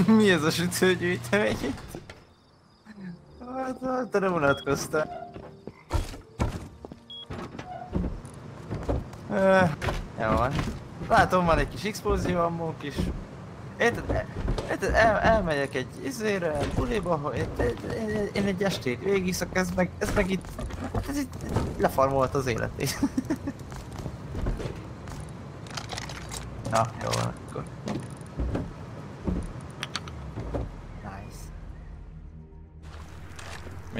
Mi ez a sütőgyűjtemény? Hát, hát, te nem unatkoztál. Öh, van. Látom, van egy kis explózió ammónk is. Érted? Érted? El, elmegyek egy izére, buliba, hogy én, egy estét végiszak, ez meg, ez meg itt, ez itt lefarmolt az életét.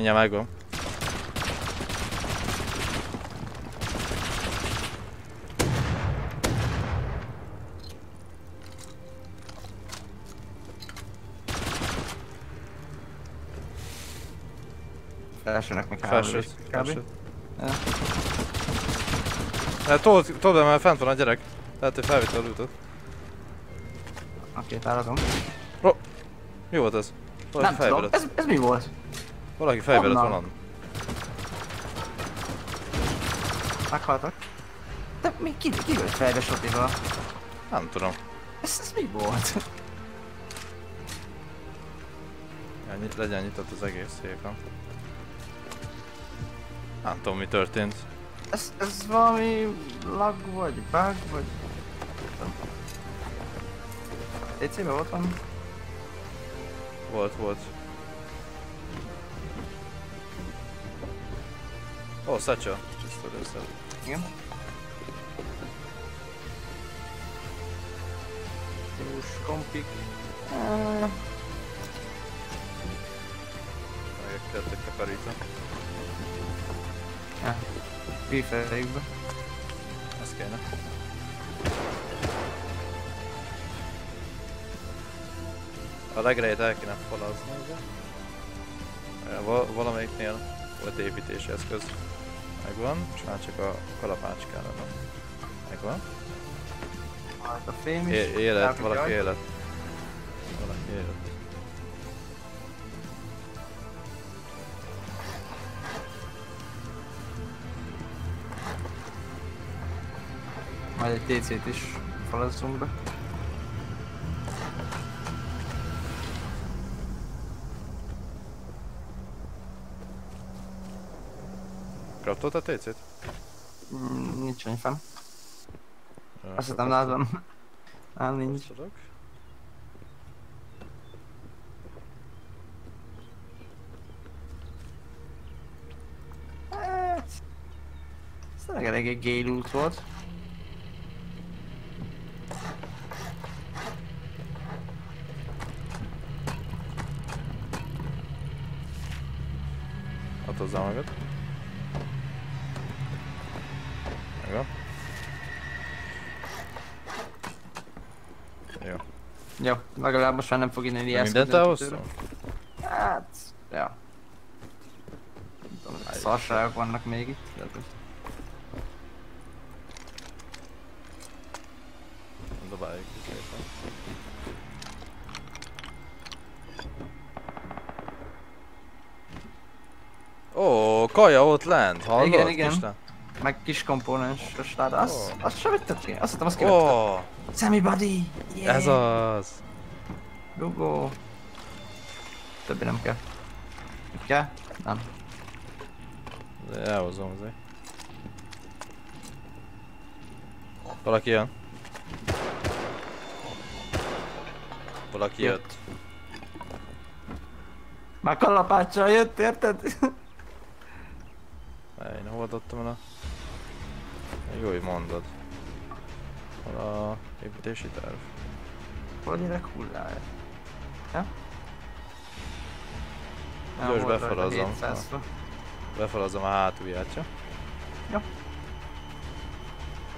Mindjárt megvan. Felsőnek meg három Felsőt. told be, mert fent van a gyerek. Lehet, hogy felvitte a lootot. Oké, táradom. Mi volt ez? Valaki Nem tudom, ez, ez mi volt? Valaki fejbe lett valami. Meghaltak. De mi ki, ki volt fejbe sotival? Nem tudom. Ez, ez mi volt? Ennyi, legyen nyitott az egész szépen. Nem tudom mi történt. Ez, ez valami lag vagy bug vagy... DC-ben volt valami? Volt, volt. Ó, oh, Satchel. Tisztod össze. Igen. Jó, kompik. Uh, Megkértek takarítani. ja. Bífelékbe. Ez kéne. A legrejét el kéne falazni? Ja, val valamelyiknél volt építési eszköz. Megvan, és már csak a kalapács kellene. Megvan. Hát a fém is. É élet, valaki élet. Valaki élet. Majd egy TC-t is falazzunk be. Kraftolt a TC-t? Mm, nincs annyi fenn. Azt hiszem akkor nálad van. Á, nincs. tudok. Hát... Ez tényleg eléggé loot volt. Ott hozzá magad. Legalább most már nem fog innen ilyen Mindent elhoztam? Hát, ja. Nem tudom, szarságok vannak még itt. De hát most- Dobáljuk ki szépen. Ó, kaja ott lent, hallod? Igen, igen. Isten? Meg kis komponens láda. Azt, Ó. azt sem vitted ki? Azt hittem, azt kivetted. Ó, Sammy buddy! Yeah. ez az. Go Többi nem kell. Mit kell? Nem. Elhozom azért. Valaki jön. Valaki Jött. Már kalapáccsal jött, érted? Én hol adottam el a... Jó, hogy mondod. Hol a építési terv? Hol a Volt rajta befelazom. 700-ra. Befalazom a hátulját, ja?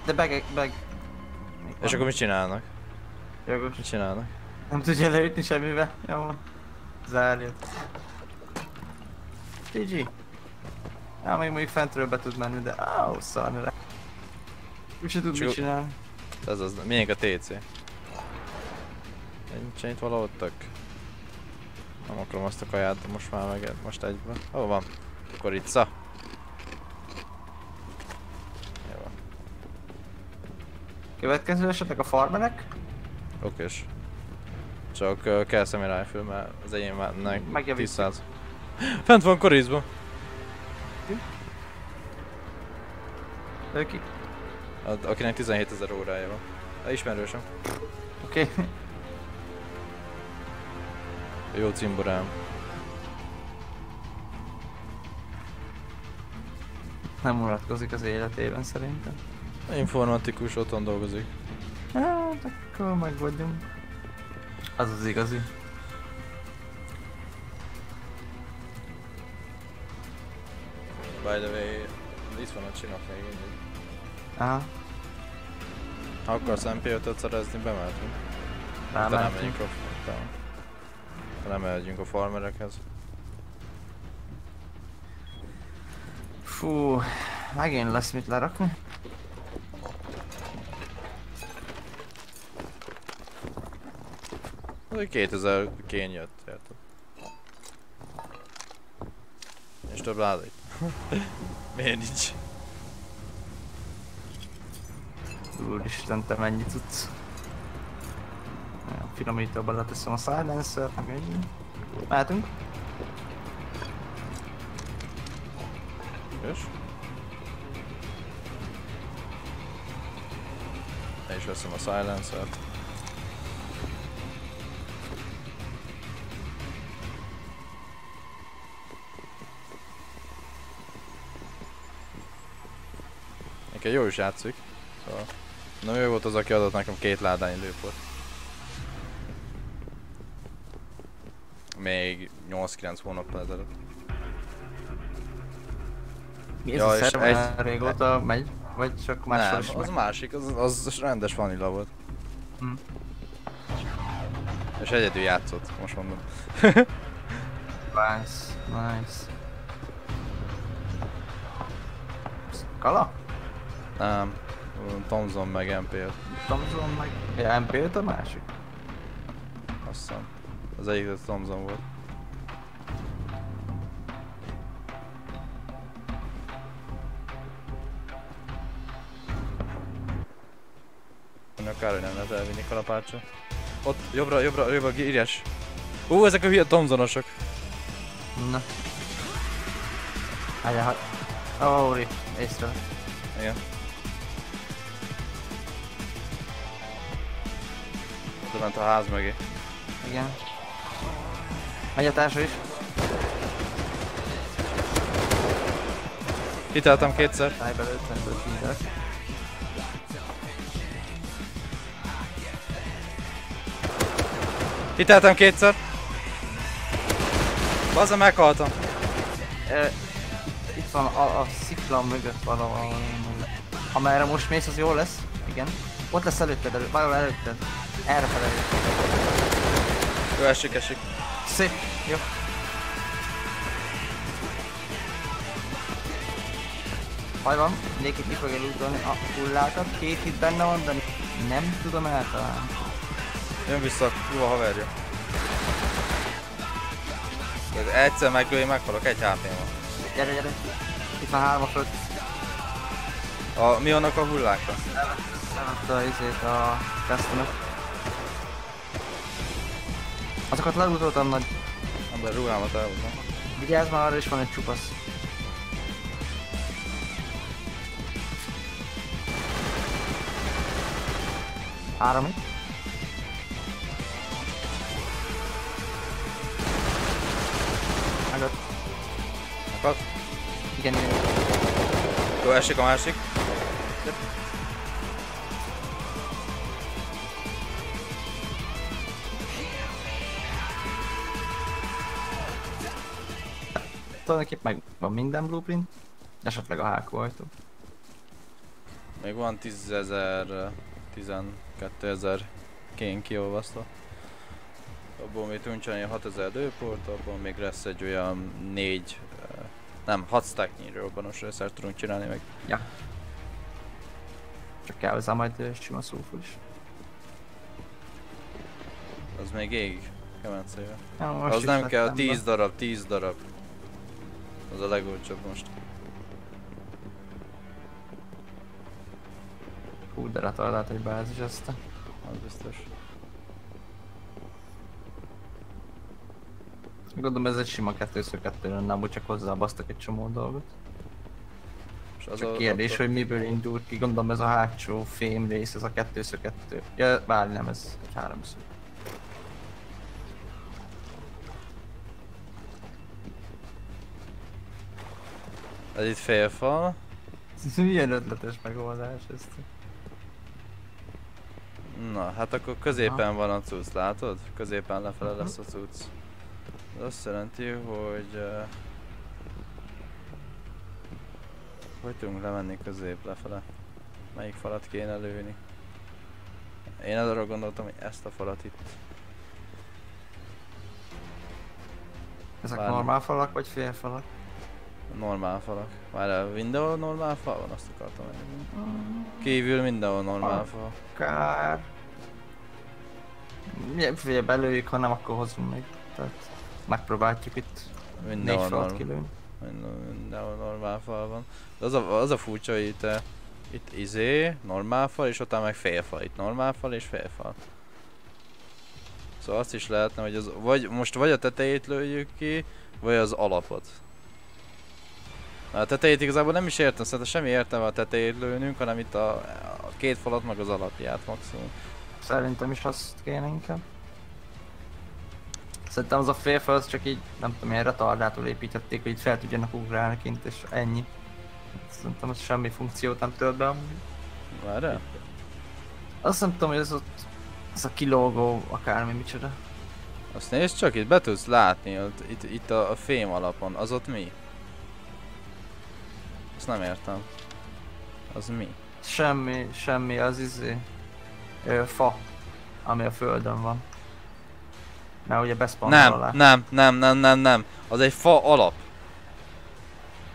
De beg, beg. Még És van. akkor mit csinálnak? Jogos. Mit csinálnak? Nem tudja leütni semmibe. Jó van. Zárja. GG. Ja, még mondjuk fentről be tud menni, de áó, szarni rá. Úgyse tud Csak- mit csinálni. Ez az, miénk a TC. Nincs itt valahol tök. Nem akarom azt a kaját, most már meg most egyben. Hol van? Korica. Jó van. Következő esetek a farmerek. Okés. Csak uh, kell személy rifle, mert az enyém már Megjavítjuk. 10 Fent van korizba. Ő ki? A- Akinek 17 ezer órája van. A ismerősöm. Oké. Okay. Jó cimborám. Nem mulatkozik az életében szerintem. Informatikus, otthon dolgozik. Hát, akkor meg vagyunk. Az az igazi. By the way, itt van a csinok még mindig. Aha, Ha akarsz MP5-öt szerezni, nem rámentünk. megyünk. De, de nem megyünk a farmerekhez. Fú, megint lesz mit lerakni. Az egy 2000 kén jött, érted? És több láda itt. Miért nincs? Úristen, te mennyi tudsz. Ja, Finomítóban leteszem a silencer-t, meg ennyi. Mehetünk? És? Én is veszem a silencer-t. Nekem jó is játszik. Szóval... Nem ő volt az, aki adott nekem két ládányi lőport. Még 8-9 hónappal ezelőtt. Mi ez Ja, a és szerver egy- régóta megy? Vagy csak máshol Nem, az megy? másik, az, az rendes vanilla volt. Hm. És egyedül játszott, most mondom. Nice, nice. Kala? Nem, Thomson meg MP, Thompson meg... Ja, MP5 a másik? Azt hiszem. Az egyik az Thomson volt. Annak kár, hogy nem lehet elvinni kalapácsa. Ott, jobbra, jobbra, jobbra, írjás. Ú, ezek a hülye Thomsonosok. Na. Hájá, ha... Ó, oh, rip, észre. Igen. Ott ment a ház mögé. Igen. Megy a társa is. Hiteltem kétszer. Belőtt, ebből kiindulok. Hiteltem kétszer. Baza meghaltam. Ö, Itt van a, a szikla mögött valahol. Amerre most mész, az jó lesz. Igen. Ott lesz előtted, elő, valahol előtted. Erre fel Jó, esik, esik. Szép, jó. Baj van, mindenki ki fogja lootolni a hullákat, két hit benne van, de nem tudom eltalálni. Jön vissza, jó a haverja. Ez egyszer meglői, meghalok, egy hp van. Gyere, gyere. Itt van hárma fölött. A, mi annak a hullákra? Levette a izét a tesztemet. Azokat lelootoltam nagy. Ember ruhámat elhúzom. Vigyázz már, arra is van egy csupasz. Három itt. Megött. Akad? Igen, igen. Jó, esik a másik. Tulajdonképpen meg van minden blueprint. Esetleg a hákóajtó. Még van 10 ezer, 12 ezer kén kiolvasztva. Abból még tudunk csinálni 6000 lőport, abból még lesz egy olyan 4, nem 6 stacknyi robbanos részert tudunk csinálni meg. Csak kell hozzá majd sima szóful is. Az még ég kemencével. Ja, Az nem kell, lettem be. 10 darab, 10 darab. Az a legolcsóbb most. Hú, de retardált egy bázis ezt. Az biztos. Gondolom ez egy sima 2 2 lenne, amúgy csak hozzábasztak egy csomó dolgot. És az Csak a- kérdés, attól- hogy miből indul ki, gondolom ez a hátsó fém rész, ez a 2 2 Ja, várj, nem, ez egy háromszög. Ez itt félfal. Ez milyen ötletes megoldás ez. Na, hát akkor középen van a cucc, látod? Középen lefele lesz a cucc. Ez azt jelenti, hogy... Uh, hogy tudunk lemenni közép lefele? Melyik falat kéne lőni? Én arra gondoltam, hogy ezt a falat itt. Ezek Várj. normál falak vagy félfalak? Normál falak. Már a mindenhol normál fal van, azt akartam mondani. Kívül mindenhol normál fal. Kár. Ja, figyelj, belőjük, ha nem, akkor hozunk még. Tehát megpróbáljuk itt négy Mindenhol falat normál. kilőni. Minden- Mindenhol normál fal van. De az a, az a furcsa, hogy itt, eh, itt izé, normál fal, és utána meg félfal. Itt normál fal és félfal. Szóval azt is lehetne, hogy az, vagy most vagy a tetejét lőjük ki, vagy az alapot. Na, A tetejét igazából nem is értem, szerintem semmi értelme a tetejét lőnünk, hanem itt a, a két falat meg az alapját maximum. Szerintem is azt kéne inkább. Szerintem az a félfal az csak így, nem tudom, ilyen retardátul építették, hogy itt fel tudjanak ugrálni kint, és ennyi. Szerintem az semmi funkciót nem tölt be amúgy. Várjál? Azt nem tudom, hogy ez ott, ez a kilógó, akármi micsoda. Azt nézd csak, itt be tudsz látni, ott, itt, itt a, a fém alapon, az ott mi? Azt nem értem. Az mi? Semmi, semmi, az izé, ö, fa, ami a földön van. Mert ugye beszpannol alá. Nem, nem, nem, nem, nem, nem. Az egy fa alap.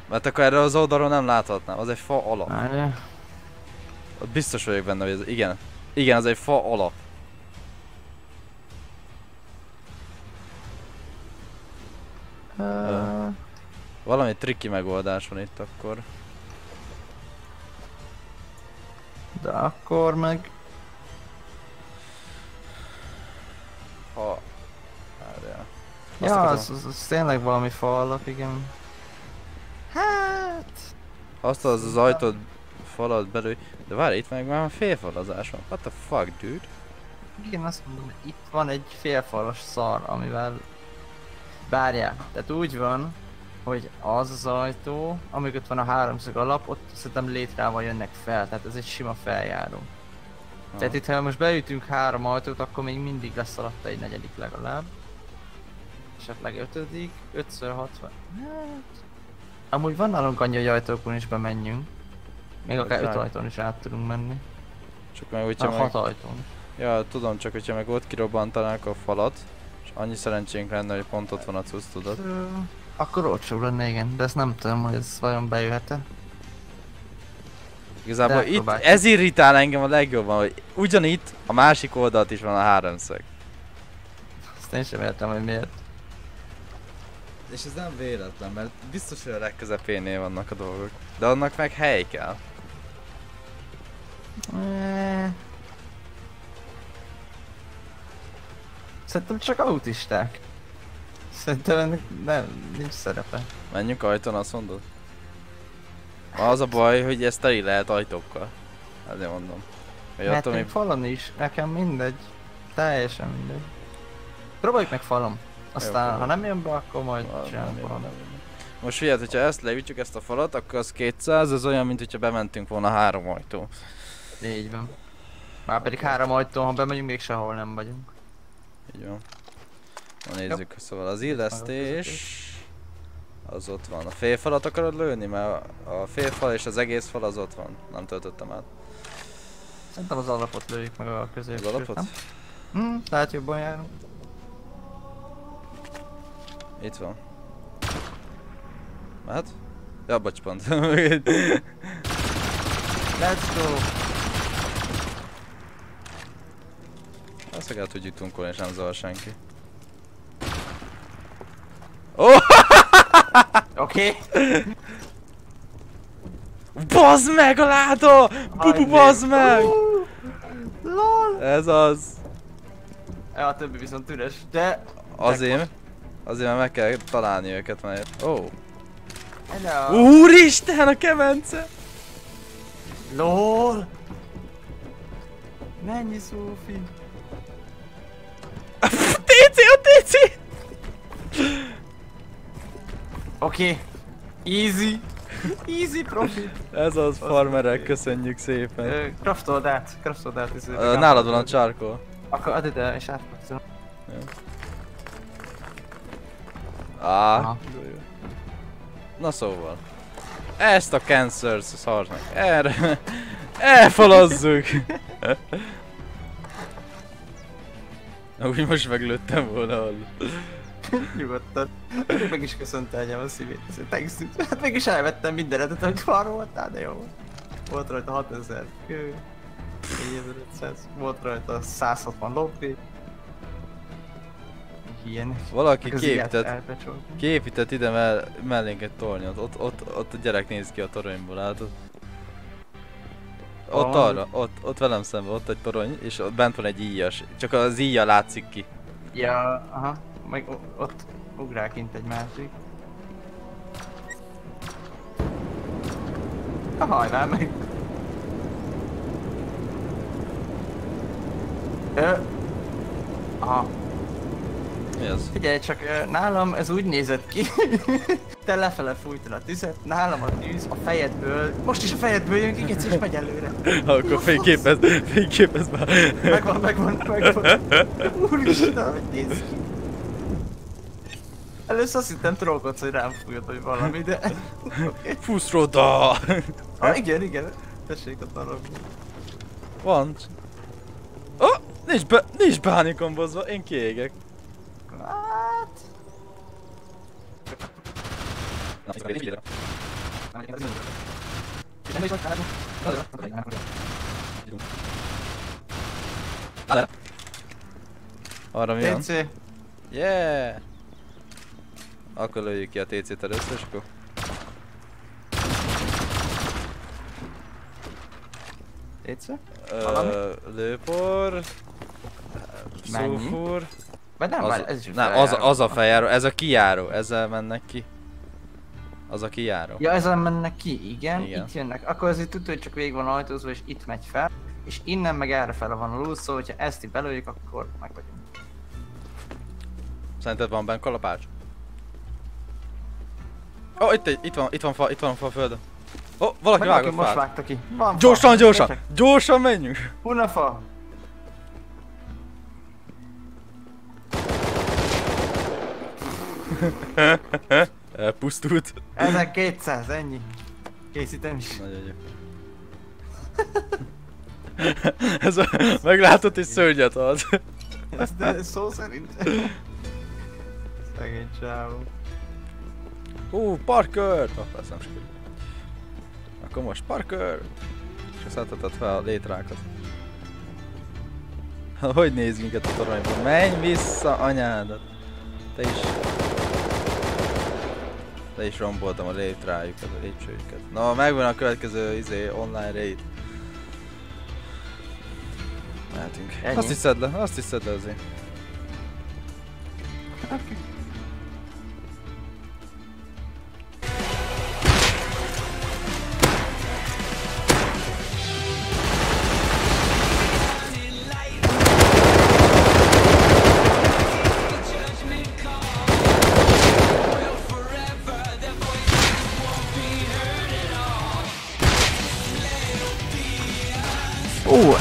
Mert akkor erre az oldalról nem láthatnám, az egy fa alap. Ott biztos vagyok benne, hogy ez, igen. Igen, az egy fa alap. Ö, Valami trikki megoldás van itt akkor. De akkor meg... Ha... Várjál. Azt Ja, akarom- az, az, az tényleg valami fa alap, igen. Hát... Azt az az ajtót falat belül. De várj, itt meg már félfalazás van. What the fuck, dude? Igen, azt mondom, itt van egy félfalas szar, amivel... Várjál, tehát úgy van, hogy az az ajtó, amögött van a háromszög alap, ott szerintem létrával jönnek fel, tehát ez egy sima feljáró. Tehát itt, ha most beütünk három ajtót, akkor még mindig lesz alatta egy negyedik legalább. Esetleg ötödik, 5 60 Hát... Amúgy van nálunk annyi, hogy ajtókon is bemenjünk. Még akár Hogy 5 rá- ajtón is át tudunk menni. Csak meg, hogyha meg... 6 ajtón. Ja, tudom, csak hogyha meg ott kirobbantanák a falat, és annyi szerencsénk lenne, hogy pont ott van a cucc, tudod? Akkor olcsóbb lenne, igen, de ezt nem tudom, hogy ez vajon bejöhet-e. Igazából De itt, ez irritál engem a legjobban, hogy ugyanitt a másik oldalt is van a háromszög. Ezt én sem értem, hogy miért. És ez nem véletlen, mert biztos, hogy a legközepénél vannak a dolgok. De annak meg hely kell. Eh. Szerintem csak autisták. Szerintem ennek nem, nincs szerepe. Menjünk ajtón, azt mondod? Az a baj, hogy ez teli lehet ajtókkal. Ezért mondom. Hogy Mert attól még falon is, nekem mindegy. Teljesen mindegy. Próbáljuk meg falom. Aztán, próbáljuk. ha nem jön be, akkor majd csinálunk valamit. Most figyeld, hogyha ezt leütjük ezt a falat, akkor az 200, ez olyan, mint hogyha bementünk volna három ajtó. Így van. Már pedig három ajtón, ha bemegyünk, még sehol nem vagyunk. Így van. Na nézzük, szóval az illesztés... Az ott van. A félfalat akarod lőni? Mert a félfal és az egész fal az ott van. Nem töltöttem át. Szerintem az alapot lőjük meg a Az középsőt, alapot? nem? Hm, lehet jobban járunk. Itt van. Mehet? Ja, bocs, pont. Let's go! Azt meg el tudjuk tunkolni, és nem zavar senki. Ó! Oké. Okay. Bazd meg a láda! Bubu, bazd meg! LOL! Ez az. Ja, a többi viszont üres, de... Azért. Azért már meg kell találni őket, mert... Ó! Oh. Hello! Úristen, a kemence! LOL! Mennyi Szófi? TC, a TC! Oké. Okay. Easy. Easy profit. Ez az farmerek, köszönjük szépen. Craftold át, craftold át. ez- Nálad van a csárkol. Akkor add ide és átpakszom. Á, Aha. jó, jó. Na szóval. Ezt a cancer szarnak. Erre. Elfalazzuk! Úgy most meglőttem volna. Nyugodtan. Meg is köszönte egyem a szívét. Thanks. Hát meg is elvettem mindenet, hogy arról voltál, de jó. volt. Rajta 6000 kő. 4500. Volt rajta 160 lopé. Ilyen. Valaki képített, képített ide mell mellénk egy tornyot. Ott, ott, ott a gyerek néz ki a toronyból, látod? Ott arra, ott, ott velem szemben, ott egy torony, és ott bent van egy íjas. Csak az íja látszik ki. Ja, aha. Meg ott ugrál kint egy másik. A hajnál meg. Ö... Aha. Mi az? Figyelj csak, nálam ez úgy nézett ki. Te lefele fújtad a tüzet, nálam a tűz a fejedből, most is a fejedből jön ki, és megy előre. Akkor fényképez, fényképez már. Megvan, megvan, megvan. Úristen, hogy néz ki. Először azt hittem trollkodsz, hogy rám fújod, vagy valami, de... Okay. Fuszroda! Ah, igen, igen. Tessék ott arra. Van. Oh, nincs, be, nincs bánikombozva, én kiégek. Hát... Arra mi van? Yeah! Akkor lőjük ki a TC-t először, és akkor... TC? Ö, lőpor... Szulfur... Vagy nem, Az, már ez is nem, az, az a feljáró, ez a kijáró, ezzel mennek ki. Az a kijáró. Ja, ezzel mennek ki, igen, Igen. itt jönnek. Akkor azért tudod, hogy csak végig van ajtózva és itt megy fel. És innen meg erre fel van a lúz, szóval hogyha ezt így belőjük, akkor meg vagyunk. Szerinted van benne kalapács? Ó, oh, itt, egy- itt van, itt van fa, itt van fa a földön. Ó, oh, valaki Meg vágott most vágta ki. Van fa. Gyorsan, gyorsan, Gyertek. gyorsan menjünk! Hunafa! Elpusztult. 1200, ennyi. Készítem is. Nagyon jó. Ez a, meglátod, és szörnyet ad. Ez de szó szerint. Szegény csávó. Hú, Parker! Oh, ez nem sikerült. Akkor most Parker! És szedheted fel a létrákat. Hogy néz minket a toronyban? Menj vissza anyádat! Te is... Te is romboltam a létrájukat, a lépcsőjüket. Na, megvan a következő izé, online raid. Mehetünk. Ennyi? Azt is le, azt is szedd le azért. Ó,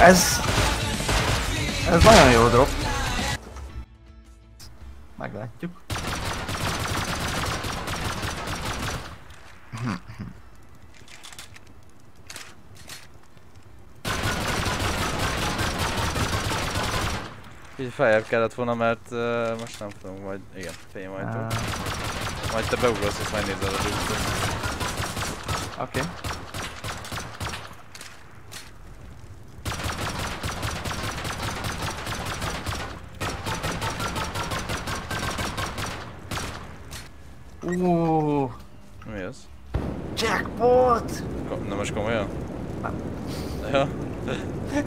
ez... Ez nagyon jó drop. Meglátjuk. Így feljebb kellett volna, mert uh, most nem tudom, majd igen, fényajtó. Uh, Majd te beugrasz és megnézed a dűlőt. Oké. Okay. Uuuuh, Mi az? jackpot! Na most komolyan? Ja.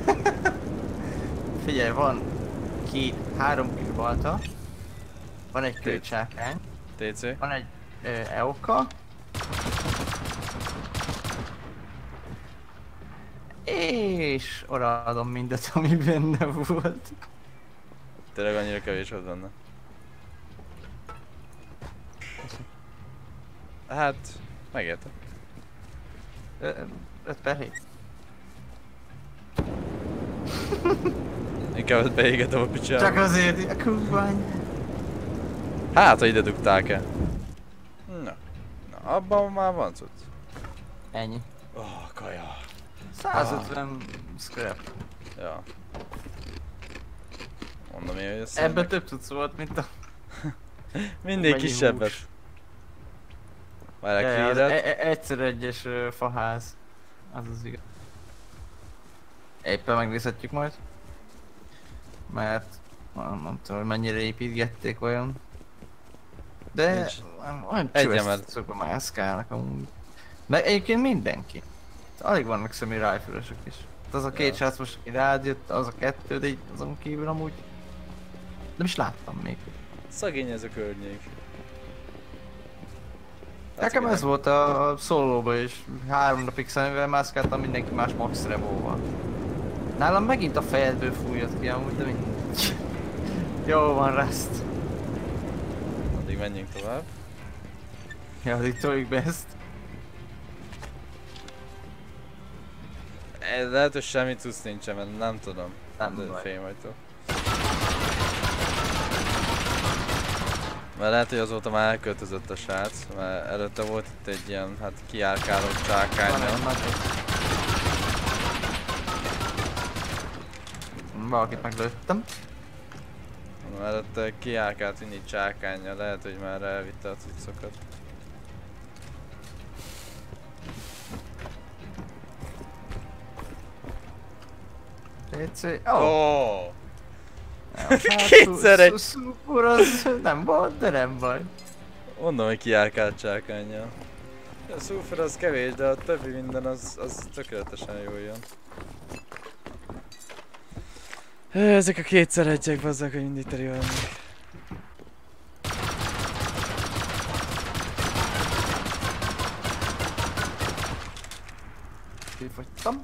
Figyelj, van két, három balta, Van egy kőcsákány, TC. van egy ö, eoka. És odaadom mindet, ami benne volt. Tényleg annyira kevés volt benne. Hát, megértem. 5 per 7. Inkább ezt beégetem a picsába. Csak azért, a kurvány. Hát, ha ide dugták-e. Na. Na, abban már van cucc. Ennyi. Oh, kaja. 150 scrap. Ja. Mondom én, hogy ezt Ebben több cucc volt, mint a... Mindig kisebbet. Clearet. e- e- egyszer egyes faház. Az az igaz. Éppen megnézhetjük majd. Mert nem, nem tudom, hogy mennyire építgették olyan. De Nincs. olyan Egy csöves emelt. szokva mászkálnak amúgy. Meg egyébként mindenki. Alig vannak szemi rifle is. Az a két srác most aki rád jött, az a kettő, de így azon kívül amúgy nem is láttam még. Szegény ez a környék. Nekem ez volt a szólóba is. Három napig szemével mászkáltam, mindenki más max revóval. Nálam megint a fejedből fújott ki amúgy, de mindegy. Jó van, Rust. Addig menjünk tovább. Ja, addig toljuk be ezt. Ez lehet, hogy semmi tudsz nincsen, mert nem tudom. Nem De. Fém vagytok. Mert lehet, hogy azóta már elköltözött a srác, mert előtte volt itt egy ilyen, hát kiárkáló nagy... Valakit meglőttem. Előtte kiárkált inni csákánya, lehet, hogy már elvitte a cuccokat. Oh. Oh. Hát, Kétszer egy- Szupor az nem volt, de nem baj. Mondom, hogy kiárkált csákánya. A szúfer az kevés, de a többi minden az, az tökéletesen jól jön. Ezek a kétszer egyek, bazzak, hogy mindig teri vannak. Kifogytam.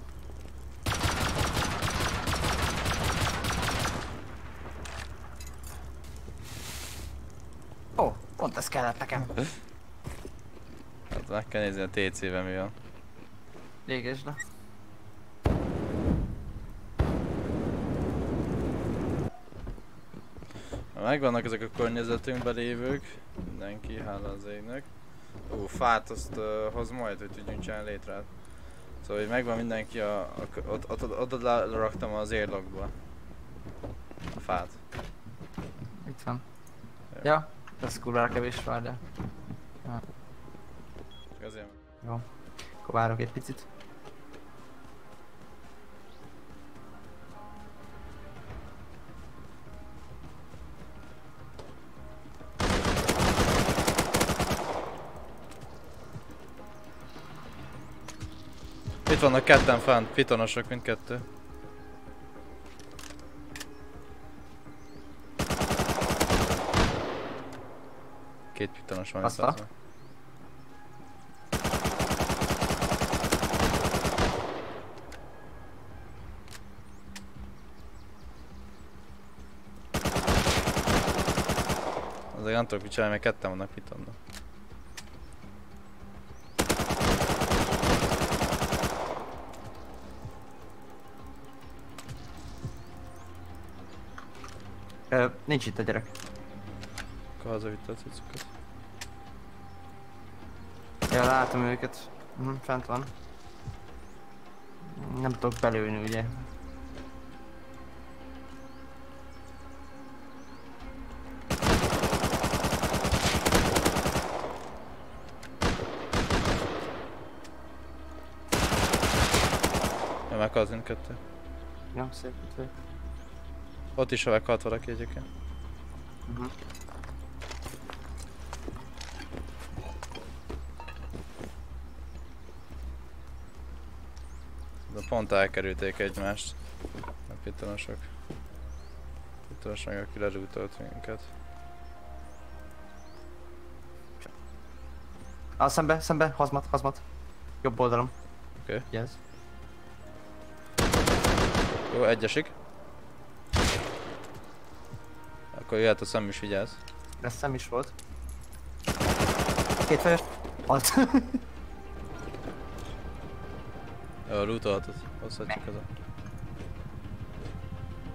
Ó, pont ez kellett nekem. Hát meg kell nézni a TC-ben mi van. Réges, de. Megvannak ezek a környezetünkben lévők, mindenki, hála az égnek. Ú, fát azt uh, hoz majd, hogy tudjunk csinálni létrát. Szóval, hogy megvan mindenki, a, a, ott, ott, ott, ott leraktam az érlogba. A fát. Itt van. Jó. Ja, ez kurvára kevés vár, de. Csak azért. Jó. Akkor várok egy picit. Itt vannak ketten fent, pitonosok mindkettő. Két pitonos van Azt visszatva. Azért nem tudok mit csinálni, mert ketten vannak pitonna. Ö, nincs itt a gyerek. Akkor hazavitte a cuccokat. Ja, látom őket. Hm, fent van. Nem tudok belőni, ugye. Ja, meghalt mindkettő. Ja, szép vagy. Ott is, ha meghalt valaki egyébként. Mhm. De pont elkerülték egymást. A pitonosok. A pitonos meg aki lelútolt minket. Ah, szembe, szembe, hazmat, hazmat. Jobb oldalom. Oké. Okay. Yes. Jó, egyesik. Akkor jöhet a szem is, vigyázz. De szem is volt. Két fejes. Az. Jó, lootolhatod. Hozhatjuk az a...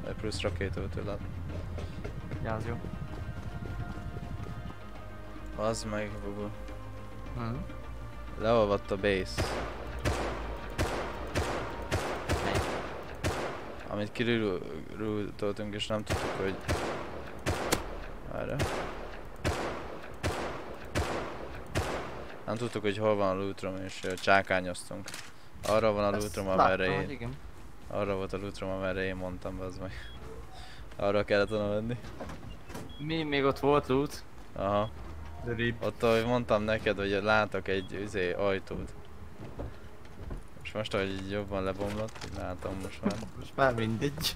Egy plusz rakétőtől lát. ja, az jó. Az meg, Bubu. Mhm. Leolvadt a base. Amit kirútoltunk és nem tudtuk, hogy... Erre. Nem tudtuk, hogy hol van a lootrom és csákányoztunk. Arra van a lootrom, amerre hogy én... Igen. Arra volt a lootrom, amerre én mondtam, az meg. Arra kellett volna menni. Mi még ott volt loot? Aha. The rip. Ott, ahogy mondtam neked, hogy látok egy üzé ajtót. És most, ahogy így jobban lebomlott, így látom most már. Most már mindegy.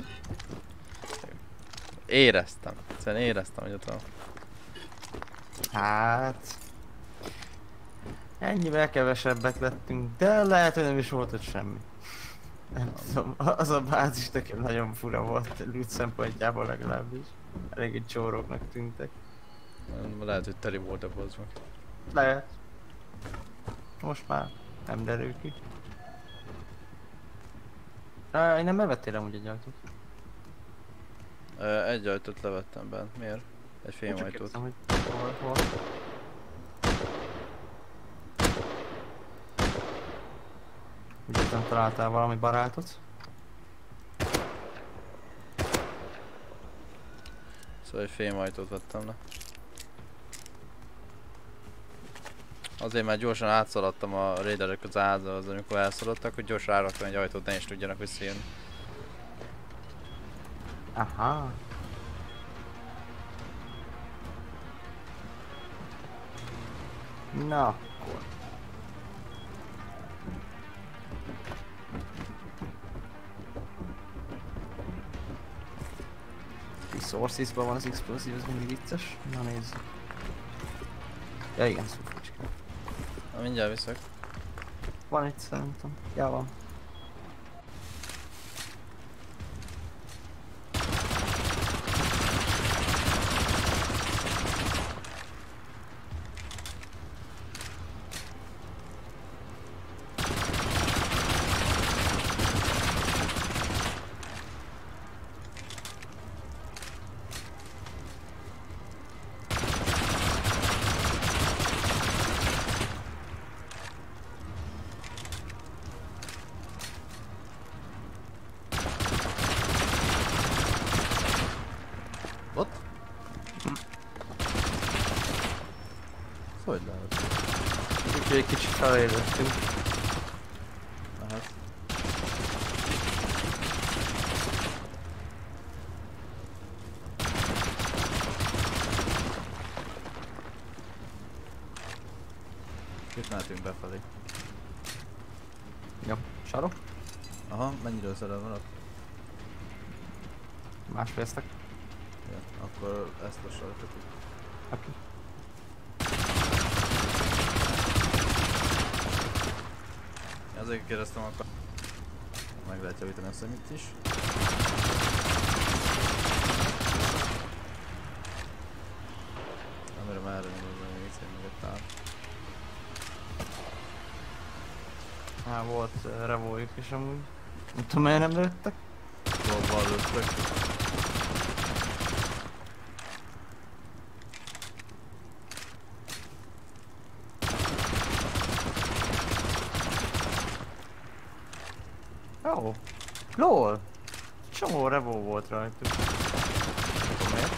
Éreztem. Egyszerűen éreztem, hogy ott van. Hát... Ennyivel kevesebbek lettünk, de lehet, hogy nem is volt ott semmi. Nem tudom, az a bázis nekem nagyon fura volt, loot szempontjából legalábbis. Eléggé csóroknak tűntek. Lehet, hogy teri volt a bazd meg. Lehet. Most már nem derül ki. Á, én nem bevettél amúgy egy ajtót. Ö, Egy ajtót levettem bent. Miért? Egy Én csak fémajtót. kérdezem, hogy hol, hol. Ugye nem találtál valami barátot? Szóval egy fémajtót vettem le. Azért már gyorsan átszaladtam a raiderek az áldóhoz, amikor elszaladtak, hogy gyorsan ráraktam egy ajtót, ne is tudjanak visszajönni. Aha. Na akkor. Resources-ban van az explosive, ez mindig vicces. Na nézzük. Ja igen, szufricska. Na mindjárt viszek. Van egy szerintem. Ja van. time. Azért kérdeztem akkor. Meg lehet javítani a szemét is. Nem öröm erre nézni, még egyszer még ott áll. Á, volt uh, revójuk is amúgy. Nem tudom, miért nem lőttek. Dobban lőttek. Jó. LOL. Csomó revó volt rajtuk. Tudom miért.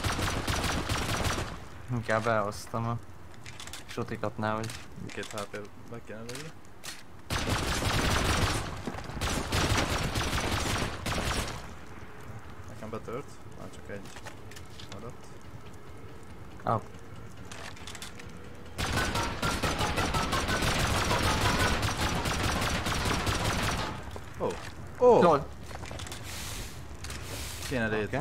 Inkább elhoztam a sotikatnál, hogy Két HP be kéne lőni. Nekem betört, már csak egy maradt. Ah. Ó! Ó! LOL. Oké.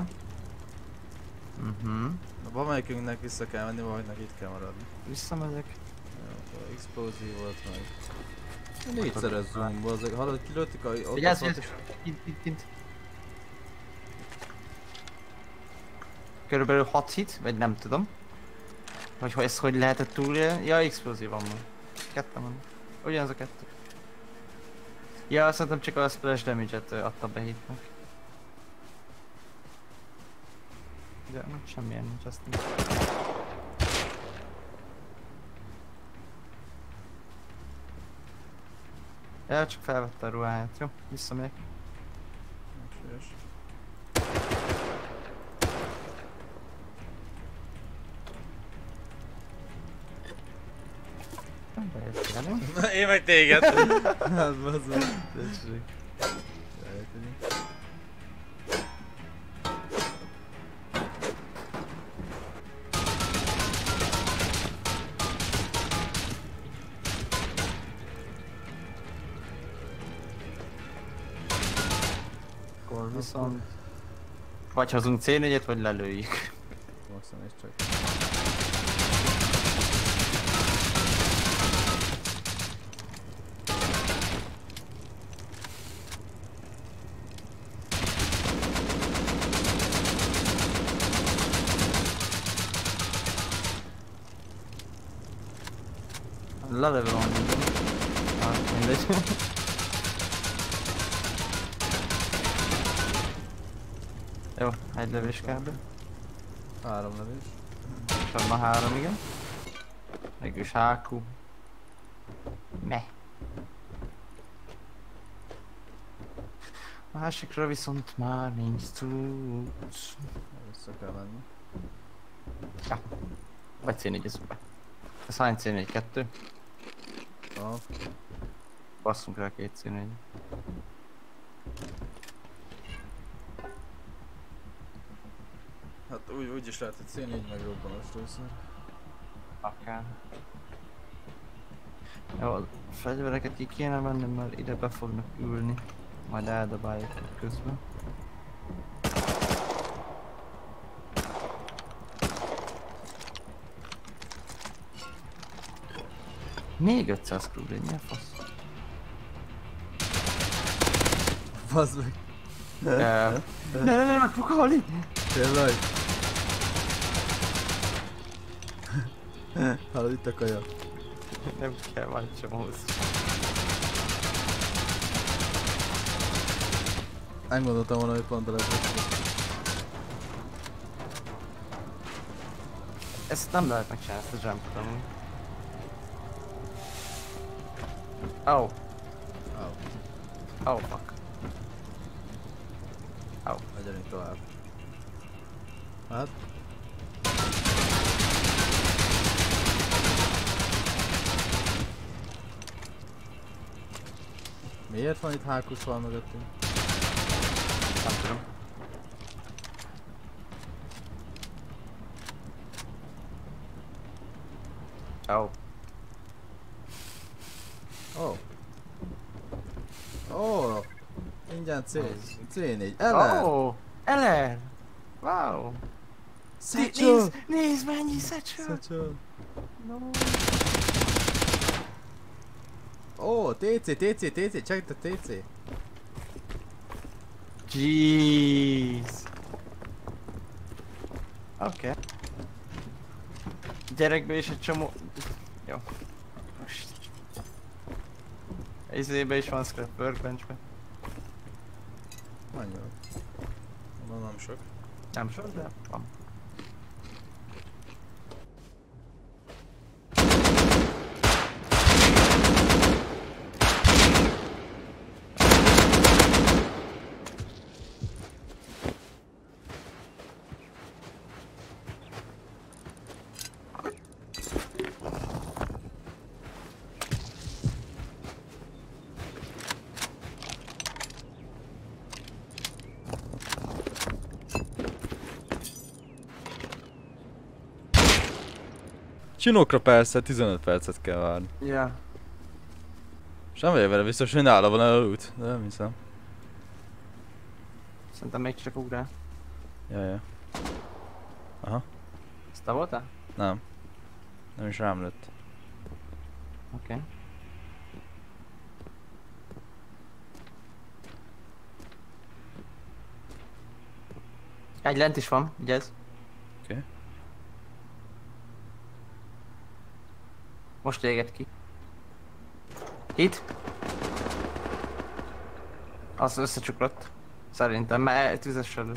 Mhm. Valamelyikünknek vissza kell menni, valakinek itt kell maradni. Visszamegyek. Jó, Explosive volt meg. Négyszeres zoom, bazzeg. Hallod, kilőttik a... Vigyázz, vigyázz! Kint, kint, kint. Körülbelül 6 hit, vagy nem tudom. Vagy hogy ezt hogy lehetett túlélni? Ja, explozív van már. Ketten van. Ugyanaz a kettő. Ja, szerintem csak a splash damage-et adta be hitnek. De nem, semmilyen nincs, azt nincs. Ja, csak felvette a ruháját, jó? Visszamegyek. Sős. Bejöttél, nem? Na, én meg téged. Hát bazzeg. Tessék. Vagy hozunk C4-et, vagy lelőjük. Maximum és csak. Lelevelom minden. Ah, mindegy. Jó, egy lövés kb. Három lövés. Csak ma három, igen. Mégis hákú. Me. Másikra viszont már nincs cucc. Vissza kell menni. Vagy C4 ez be. Ez hány C4? Kettő? Ah, Basszunk rá két C4. Hát úgy, úgy is lehet, hogy C4 meg robbanás először. Akár. Jó, a fegyvereket ki kéne menni, mert ide be fognak ülni. Majd eldobáljuk közben. Még 500 krúd, mi a fasz? Bazd meg. Ne, ne, ne, meg fog halni! Tényleg? Hallod itt a kaja. Nem kell, van csomóz. Nem gondoltam volna, hogy pont a. Ezt nem lehet megcsinálni, ezt a jumpot amúgy. Oh, Au, oh fuck. megyünk tovább. Hát? Miért van itt hákus fal mögöttünk? Nem tudom. Oh. Ó. Ó. Ingyen C. C4. Ele. Oh! Eller! Wow! Satchel. Nézd, nézd mennyi satchel! Satchel. No. Ó, TC, TC, TC, check the TC. Jeez. Oké. Okay. Gyerekbe is egy csomó... Jó. Most. Izébe is van scrap workbenchbe. Annyi. Na, nem sok. Nem sok, de van. Csinokra persze 15 percet kell várni. Ja. És nem vagyok vele biztos, hogy nála van loot, de nem hiszem. Szerintem még csak ugrál. Ja, ja. Aha, Ezt te voltál? nem. Nem is rám lőtt. Oké. Egy lent is van, vigyázz. Oké. Most éget ki. Itt. Az összecsuklott. Szerintem, mert tüzes elő.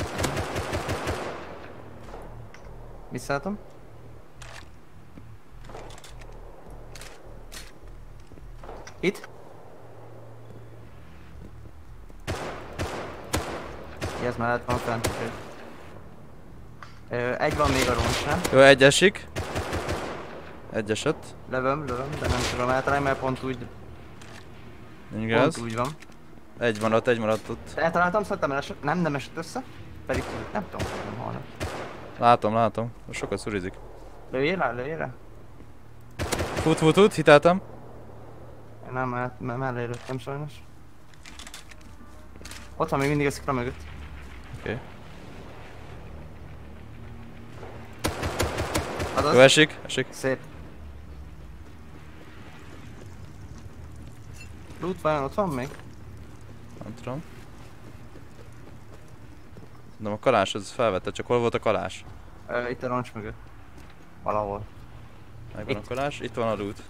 Visszaálltam. Itt. Ez mellett van fent. Ö, egy van még a roncsnál. Jó, egy esik. Egy esett. Lövöm, lövöm, de nem tudom eltalálni, mert pont úgy, Igaz. pont úgy van. Egy maradt, egy maradt ott. Eltaláltam, szerintem esett, nem, nem esett össze. Pedig nem tudom, nem halnak. Látom, látom. Sokat szurizik. Lőjél rá, lőjél rá. Fut, fut, fut, hiteltem. Én nem, mert me mellé lőttem sajnos. Ott van még mindig a szikra mögött. Oké. Azaz. Jó, esik, esik. Szép. Loot vajon ott van még? Nem tudom. Nem, a kalás az felvette, csak hol volt a kalás? Ö, itt a roncs mögött. Valahol. Megvan a Itt. kalás, itt van a loot.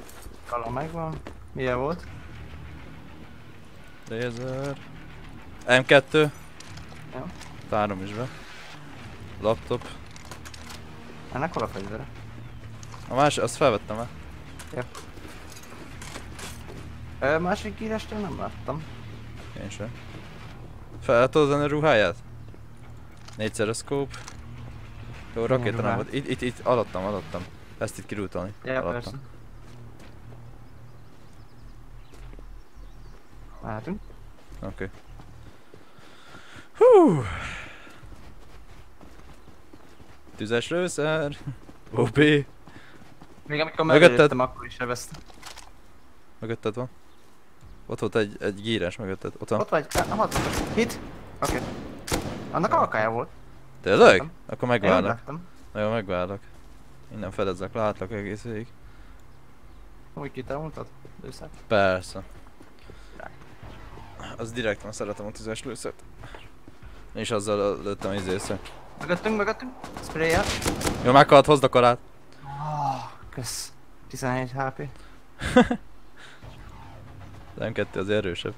Kala megvan. Milyen volt? Laser. M2. Jó. Tárom is be. Laptop. Ennek hol a fegyvere? A másik, azt felvettem el. Ö, másik írásról nem láttam. Én sem. Fel tudod venni a ruháját? Négyszer a scope. Jó, rakéta nem volt. Itt, itt, itt, alattam, alattam. Ezt itt kirútolni. Ja, alattam. persze. Mehetünk. Oké. Hú. Tüzes lőszer. OP. Még amikor megelőttem, akkor is elvesztem. Mögötted van. Ott volt egy, egy gírás mögötted. Ott van. Ott vagy, a hatodik. Hit? Oké. Okay. Annak alkája volt. Tényleg? Akkor Én nem láttam. Na jó, megválok. Innen fedezzek, látlak egész végig. Úgy ki te mondtad? Lőszert? Persze. Az direkt van, szeretem a tüzes lőszert. És azzal lőttem az észre. Mögöttünk, mögöttünk. Sprayer. Jó, meghalt, hozd a karát. Oh, kösz. 17 HP. Nem kettő az erősebb.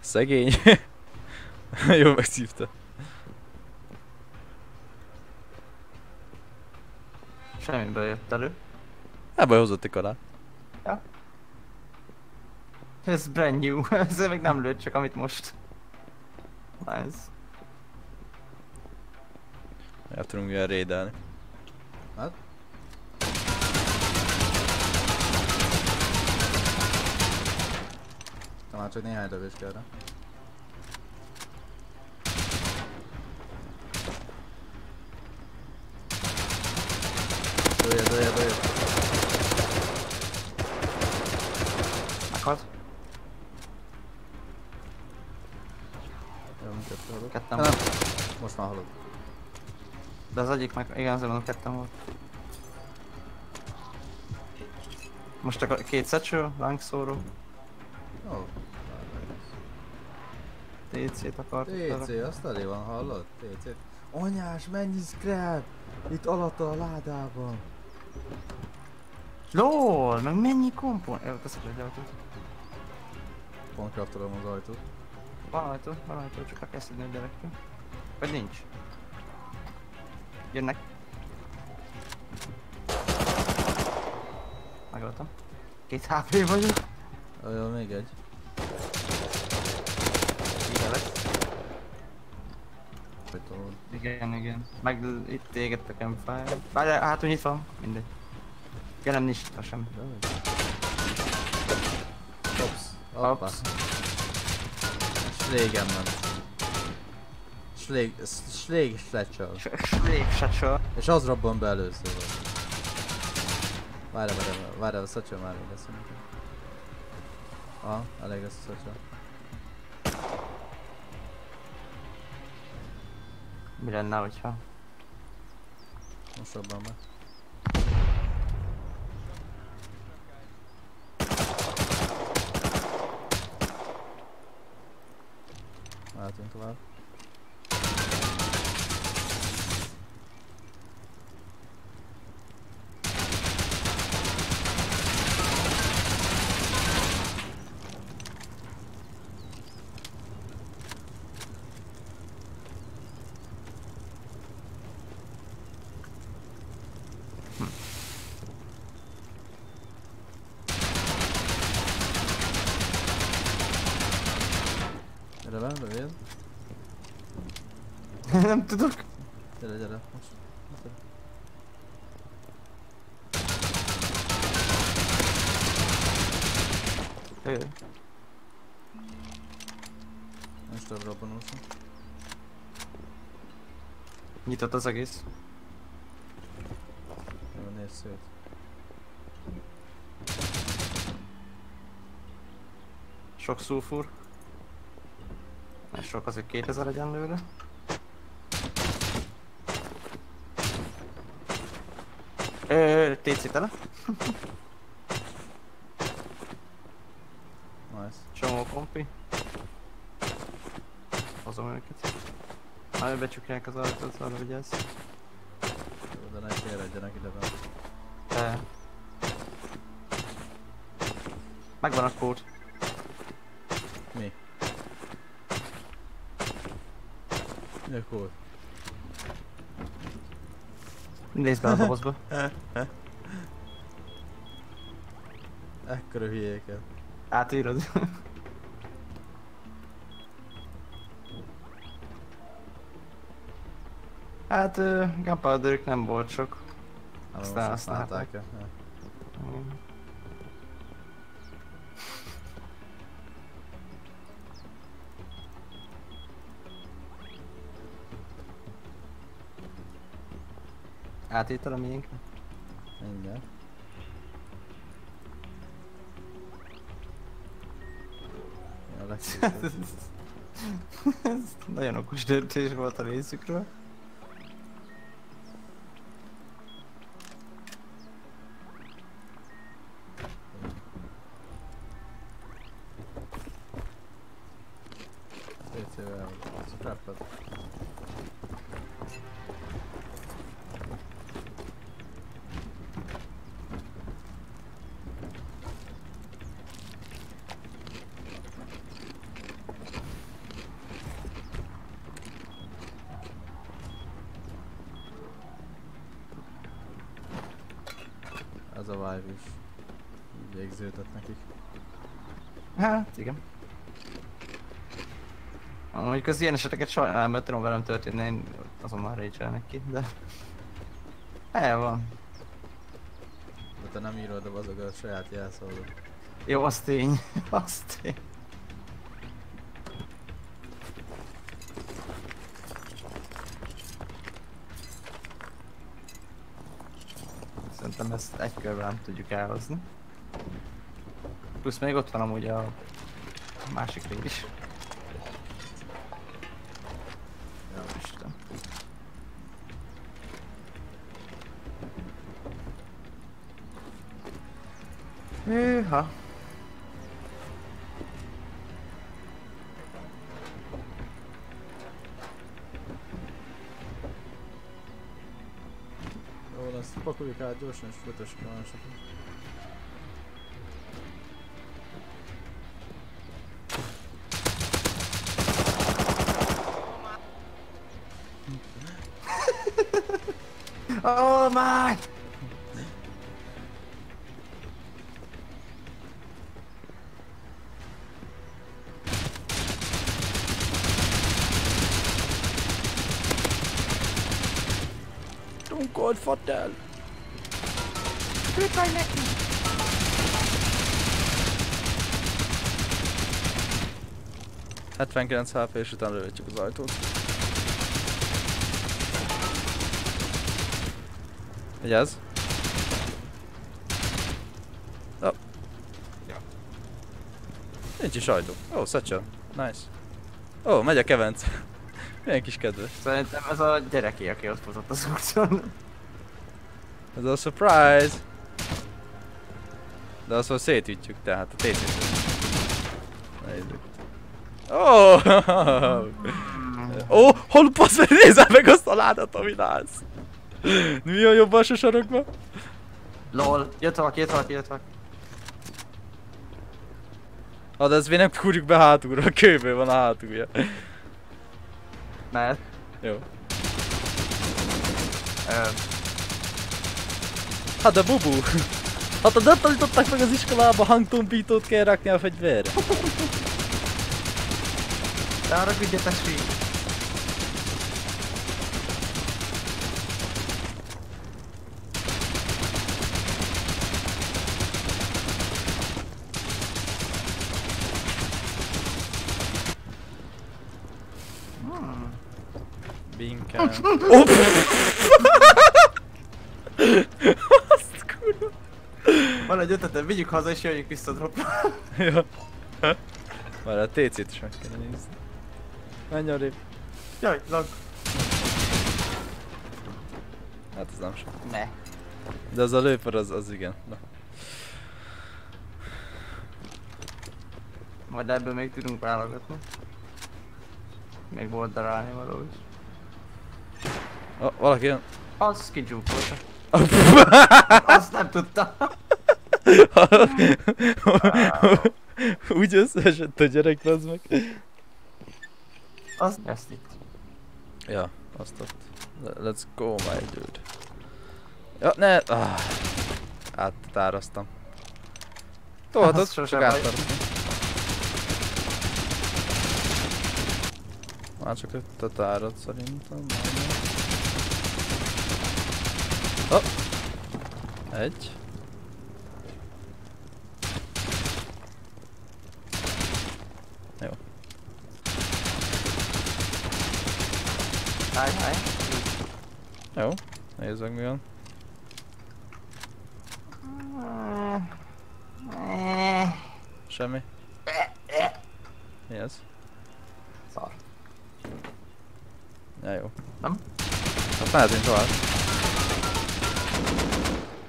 Szegény. Jó megszívta. Semmiből jött elő. Hát baj hozott egy karát. Ez brand new. Ez még nem lőtt, csak amit most. Nice. El tudunk ilyen raidelni. Hát? Talán csak néhány lövés kell rá. Dője, dője, dője. Meghalt. Jó, mindkettő halott. Nem, volt. most már halott. De az egyik meg, igen, azért mondom, ketten volt. Most csak a két satchel, lángszóró, Ó, TC-t akart. TC, azt elé van, hallod? TC. Anyás, mennyi scrap! Itt alatt a ládában. LOL, meg mennyi kompon... Jó, teszek egy autót. Pont kraftolom az ajtót. Van ajtó, van ajtó, csak kell szedni a gyerekkel. Vagy nincs. Jönnek. Megöltem. Két HP vagyok. Jó, még egy. Hogy tudod. Igen, igen. Meg itt égett a campfire. Várjál, hát hogy itt van. Mindegy. Ja, nem nincs itt sem. Ops. Ops. Slégen ment. Slég, slég sledge Slég satchel. És az robban be először. Várj, várj, várj, a szatya már elég lesz. Aha, elég lesz a szatya. melhor não tchau. Nossa, bamba. Ah, tem que lá. Nem tudok. Gyere, gyere. Most. Ő. Most több robbanulsz. Nyitott az egész. Jó, nézd szét. Sok szulfur. Nem sok, azért 2000 egyenlőre. Ö, TC tele. Nice. Csomó kompi. Hozom őket. Majd becsukják az ajtót, arra vigyázz. Jó, de ne kéredjenek ide be. Te. Megvan a kód. Mi? Mi a kód? Nézd be a dobozba. Ekkora hülyéket. Átírod. Hát, uh, gunpowderük nem volt sok. Aztán használták-e? Átétel a miénk? Mindjárt. Ja, legszívesebb. Ez Nagyon okos döntés volt a részükről. Igen. Mondjuk az ilyen eseteket sajnálom, mert tudom velem történni, én azonnal rage ki, de... El van. De te nem írod a azok a saját jelszavadat. Jó, az tény. az tény. Szerintem ezt egy körben nem tudjuk elhozni. Plusz még ott van amúgy a másik rész is. Jó Isten. Hűha. Jó, lesz, pakoljuk át gyorsan és folytassuk a másokat. Oh my! Dunkold fatel! Mit vagy neki? Hát 79 HP és utána lőjtjük az ajtót. Vigyázz! Oh. Ja. Nincs is ajtó. Ó, oh, satchel. Nice. Ó, oh, megy a kevenc. Milyen kis kedves. Szerintem ez a gyereké, aki ott futott az utcán. Ez a surprise! De azt hogy szétütjük, tehát a tétét. Nézzük. Ó! Ó, hol meg, nézzel meg azt a ládat, ami látsz! Mi a jobb alsó sarokban? LOL, jött valaki, jött valaki, jött valaki. Ha, de ezt még nem kúrjuk be hátulra, a kőből van a hátulja. Mert... Jó. Ö, Hát a bubu! Hát a nem tanították meg az iskolába hangtompítót kell rakni a fegyverre. de arra Binken. Ó! Azt kurva. Van egy ötletem, vigyük haza és jöjjünk vissza dropra. Jó. Már a TC-t is meg kell nézni. Menj arrébb. Jaj, lag. Hát ez nem sok. Ne. De az a lőper az, az igen. Na. Majd ebből még tudunk válogatni. Még volt darálni való is. Oh, valaki jön. Az kicsúfolta. Azt nem tudta. Úgy összeesett a gyerek, az meg. Az ezt itt. Ja, azt ott. Le- Let's go, my dude. Ja, ne! Ah. Áttároztam. Tolhatod, csak áttároztam. Már csak öt a tárad szerintem. majdnem. Oh. Egy. Jó. Háj, háj. Jó. Nézzük meg mi van. Semmi. Mi ez? Szar. Ja, jó. Nem? Hát mehetünk tovább.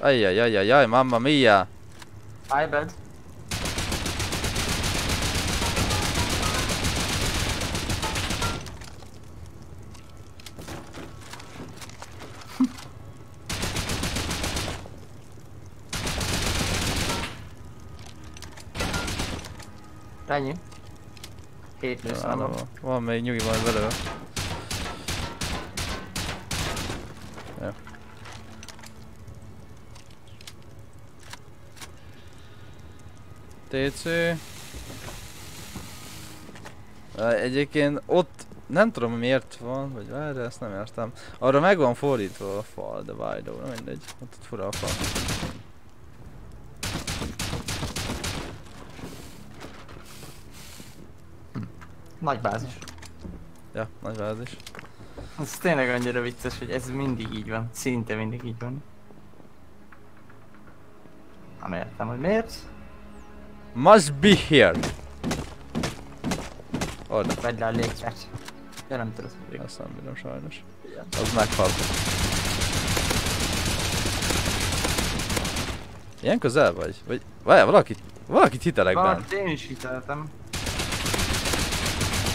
Ajjajajajaj, mamma mia! iBed. Ennyi. Hét Ja, lőszámom. van, van még nyugi van belőle. Jó. TC. Egyébként ott nem tudom miért van, vagy várj, ezt nem értem. Arra meg van fordítva a fal, de Vido, na mindegy. Ott, ott fura a fal. Nagy bázis. Ja, nagy bázis. Ez tényleg annyira vicces, hogy ez mindig így van. Szinte mindig így van. Nem értem, hogy miért. Must be here! Oda. Vedd le a légyfert. Ja nem tudod, hogy Ezt nem bírom sajnos. Igen. Az meghalt. Ilyen közel vagy? Vagy várjál, valakit, valakit hitelek benne. Bart, én is hiteltem.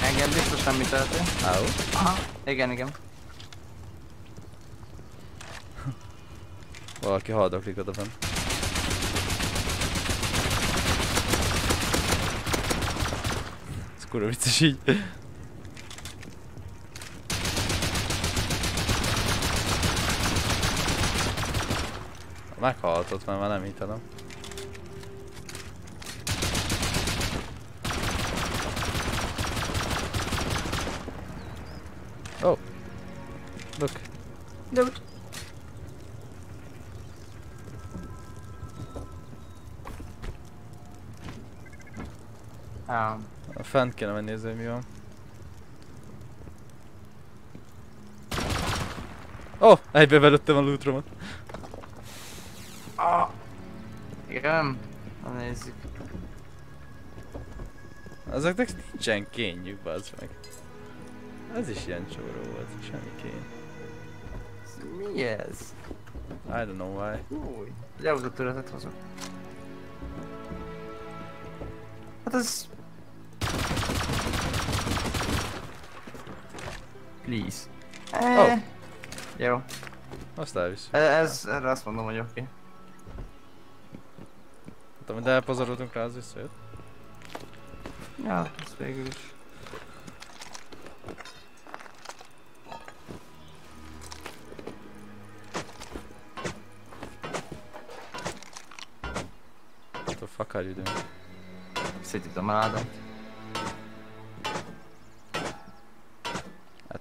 Engem biztos nem hiteltél. Áó. Aha. Igen, igen. Valaki haldoklik oda fenn. Kurva vicces így. Meghaltott, mert már nem hitelem. Oh. Look. Loot. Um, Fent kéne menni nézni, hogy mi van. Ó, oh, egybe belőttem a lootromat. ah. Igen. Na nézzük. Ezeknek nincsen kényük, bazd meg. Ez is ilyen csóró volt, semmi kény. Mi ez? I don't know why. Új. Egy autótörletet hozok. Hát ez... Please. Eh, Jó, Azt elvisz. E- ez, erre azt mondom, hogy oké. Okay. Hát, amit elpazarodunk rá, az visszajött. Ja, ez végül is. What the fuck are you doing? Szétítom el Ádám.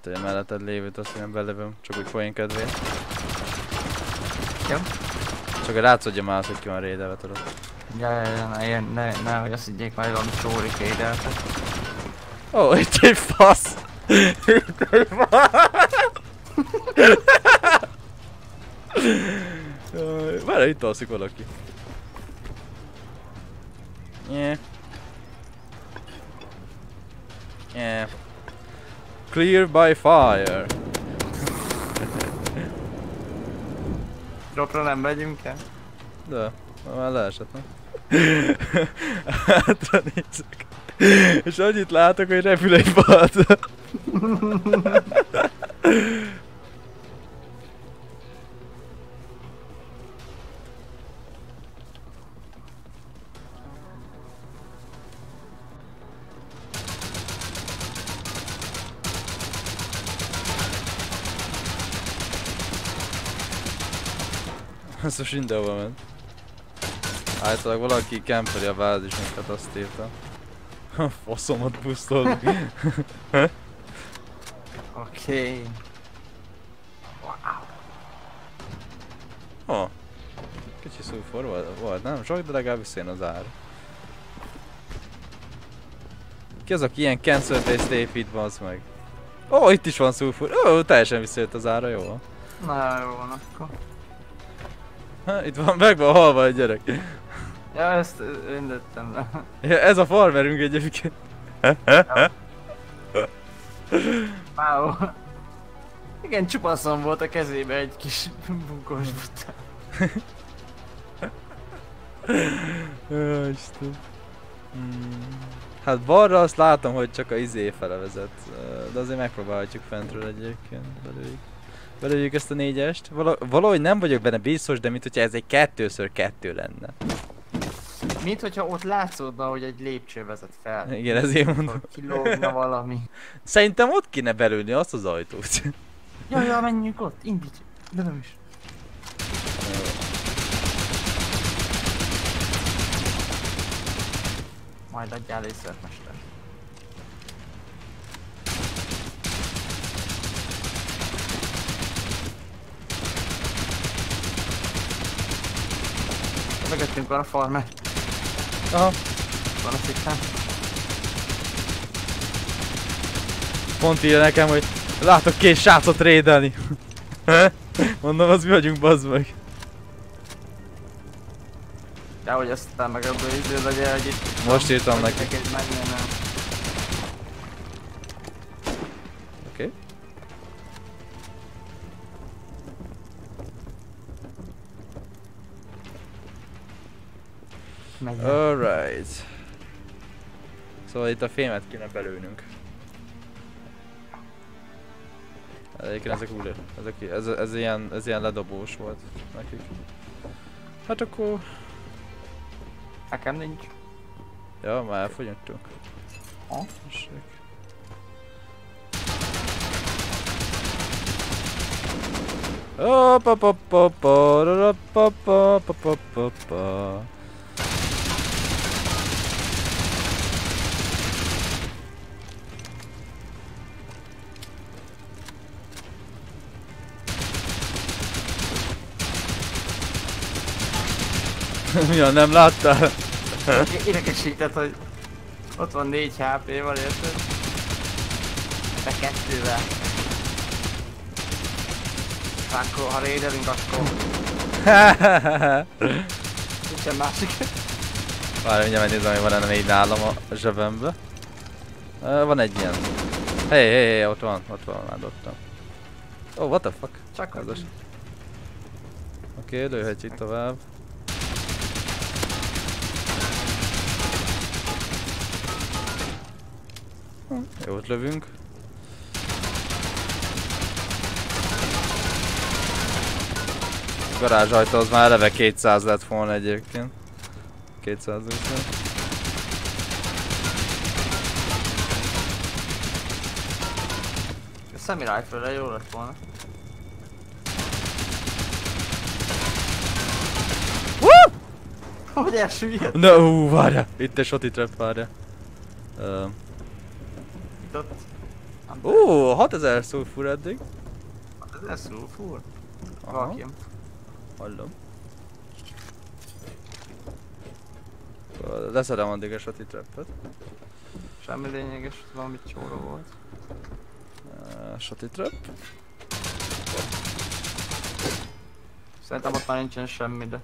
Hogy a melletted lévőt azt nem belövöm, csak úgy poén kedvéért. Jó. Csak rátszodja már az, hogy ki van rédelve, tudod. Ja, ja, ja, ne, ilyen- ne, ne, hogy azt higgyék majd valami csóri kédeltet. Ó, oh, itt egy fasz! Itt egy fasz! Várj, itt alszik valaki. Clear by fire. Dropra nem megyünk el? De, már leesett, nem? Hátra nézek. És annyit látok, hogy repül egy balt. Most mindenhova ment. Általában valaki kempeli a bázisunkat, azt írta. Faszomat busztol. Oké. Okay. oh. Kicsi szúfor volt, volt, nem? Sok, de legalább visszajön az ár. Ki az, aki ilyen cancel based épít, bazd meg? Ó, oh, itt is van szúfor. Ó, oh, teljesen visszajött az ára, jó van. Na jó van akkor. Ha, itt van, meg van halva egy gyerek. Ja, ezt én lőttem le. Ja, ez a farmerünk egyébként. Wow. Igen, csupaszon volt a kezébe egy kis bunkós bután. Isten. Hmm. Hát balra azt látom, hogy csak a izé fele vezet, de azért megpróbálhatjuk fentről egyébként belőjük. Belőjük ezt a négyest. Vala, valahogy nem vagyok benne biztos, de mint hogyha ez egy kettőször kettő lenne. Mint hogyha ott látszódna, hogy egy lépcső vezet fel. Igen, ezért mondom. Kilógna valami. Szerintem ott kéne belülni azt az ajtót. Ja, ja, menjünk ott, indíts. De nem is. Majd adjál észert, mester. Mögöttünk van a farmer. Aha. Van a sziktán. Pont írja nekem, hogy látok két srácot rédelni. Mondom, az mi vagyunk, bazd meg. Ja, hogy aztán meg ebből izé legyen, hogy itt... Most írtam neki. Neked menjen Menjen. Alright. Szóval itt a fémet kéne belőnünk. Egyébként ezek úgy, ezek, ez, ez, ilyen, ez ilyen ledobós volt nekik. Hát akkor... Nekem nincs. Ja, már elfogyottunk. Ha? Tessék. Oh, pa pa pa pa ra, ra, pa pa pa pa pa pa. Ja, nem láttál? Idegesített, hogy ott van 4 HP-val, érted? Te kettővel. Akkor ha rédelünk, akkor nincsen másik. Várj, mindjárt megnézem, hogy van-e még nálam a zsebembe. Uh, van egy ilyen. Hey, hey, hey, ott van, ott van, már dobtam. Oh, what the fuck? Csak az. Oké, okay, lőhetjük tovább. Jót lövünk. A garázsajtó az már eleve 200 lett volna egyébként. 200 lett. semi rifle-re jó lett volna. Woo! Hogy elsüllyed? Na, ú, várja! Itt egy shotty trap, várja. Uh. Itt ott. Ó, 6000 sulfur eddig. Ez ez sulfur? Aha, Vakium. hallom. Leszedem addig a shoti trappet. Semmi lényeges, valami csóró volt. Uh, shoti trap. Szerintem ott már nincsen semmi, de...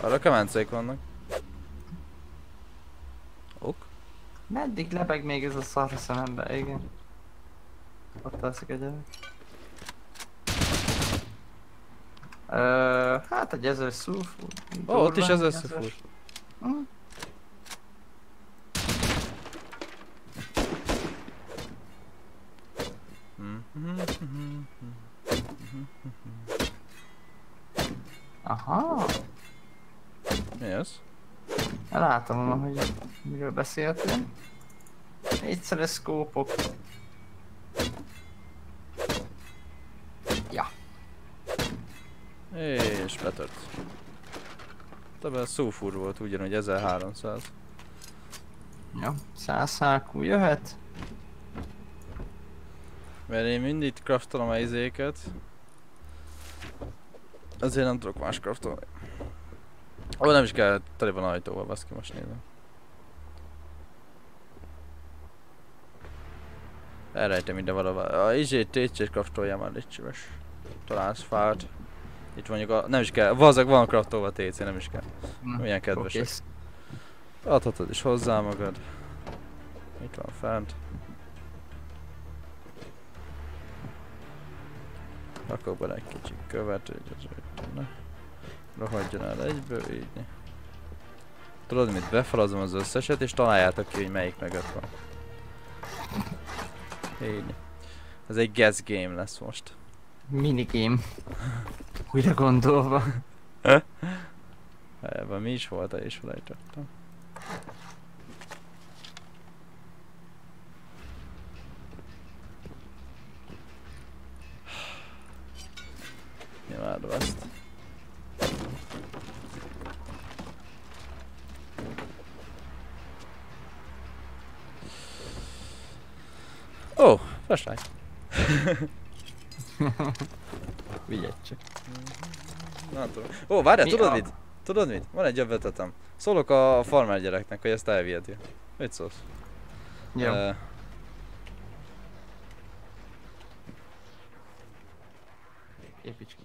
Arra kemencék vannak. Ok. Meddig lebeg még ez a szar a szemembe, igen. Ott alszik egy gyerek. Ö, hát egy ezer szulfur. Ó, ott is ezer szulfur. Hm. Aha, Mi ez? látom, hogy miről beszéltél. Egyszeres szkópok. Ja, És betört. Ebben sulfur volt ugyanúgy 1300. ja, száz hákú jöhet. Mert én mindig craftolom a izéket. Azért nem tudok más craftolni. Ó, nem is kell, tele van ajtóval, baszki, most nézem. Elrejtem ide valahol. A izét, tétjét craftoljál már, légy szíves. Találsz fát. Itt mondjuk a, nem is kell, vazag van craftolva TC, nem is kell. Milyen kedvesek. oké. Adhatod is hozzá magad. Itt van fent. Rakok bele egy kicsi követ, hogy az hogy ne rohadjon el egyből, így. Tudod mit, befalazom az összeset és találjátok ki, hogy melyik mögött van. Így. Ez egy guess game lesz most. Minigame. Újra gondolva. Ebben mi is volt, is felejtettem. Imádom ezt. Flashlight. Vigyedj csak. Nem tudom. Ó, várjál, Mi tudod a- mit? Tudod mit? Van egy jobb ötletem. Szólok a farmer gyereknek, hogy ezt elviheti. Mit szólsz? Jó. Ö, Építs ki.